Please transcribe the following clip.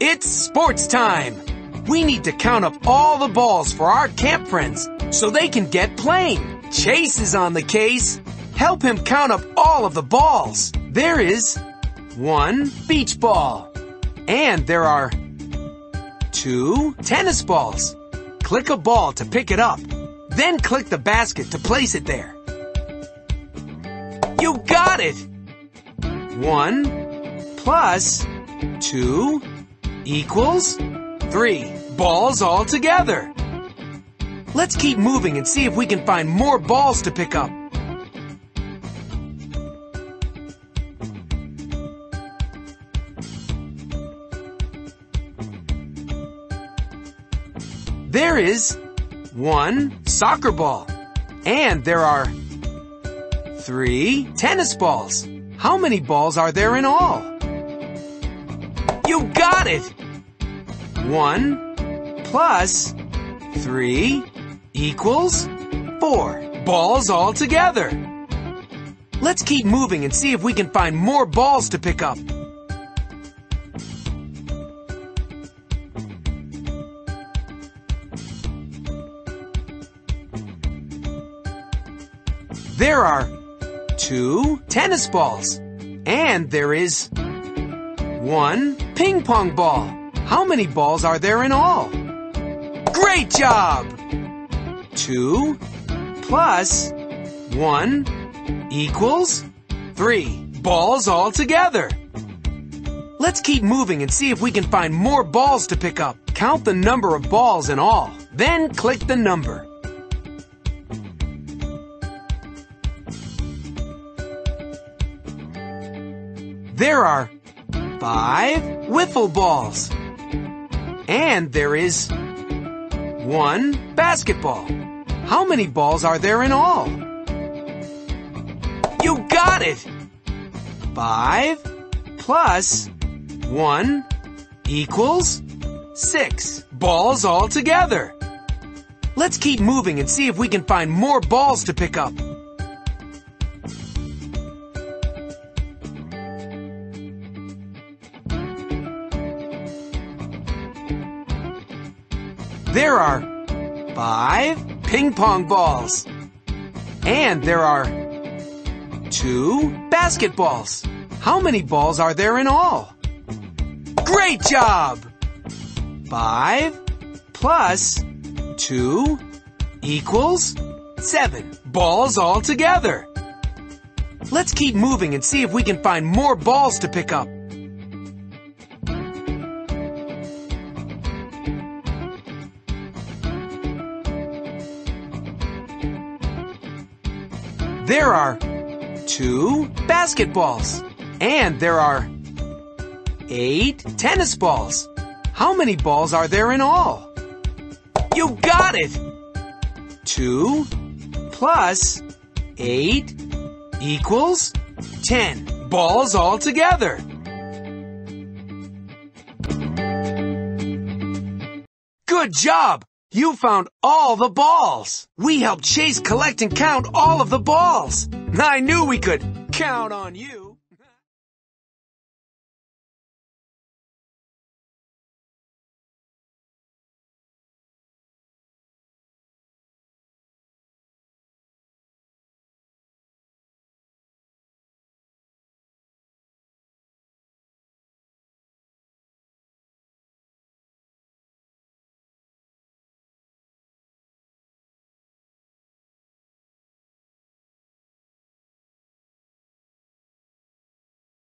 It's sports time! We need to count up all the balls for our camp friends so they can get playing. Chase is on the case. Help him count up all of the balls. There is one beach ball. And there are two tennis balls. Click a ball to pick it up. Then click the basket to place it there. You got it! One plus two equals three. Balls all together. Let's keep moving and see if we can find more balls to pick up. There is one soccer ball. And there are three tennis balls. How many balls are there in all? You got it! One plus three equals four. Balls all together. Let's keep moving and see if we can find more balls to pick up. There are two tennis balls. And there is one ping pong ball. How many balls are there in all? Great job! Two plus one equals three. Balls all together. Let's keep moving and see if we can find more balls to pick up. Count the number of balls in all. Then click the number. There are five wiffle balls. And there is one basketball. How many balls are there in all? You got it! Five plus one equals six. Balls all together. Let's keep moving and see if we can find more balls to pick up. There are five ping pong balls. And there are two basketballs. How many balls are there in all? Great job! Five plus two equals seven. Balls all together. Let's keep moving and see if we can find more balls to pick up. There are two basketballs. And there are eight tennis balls. How many balls are there in all? You got it! Two plus eight equals ten. Balls altogether. Good job! You found all the balls! We helped Chase collect and count all of the balls! I knew we could count on you!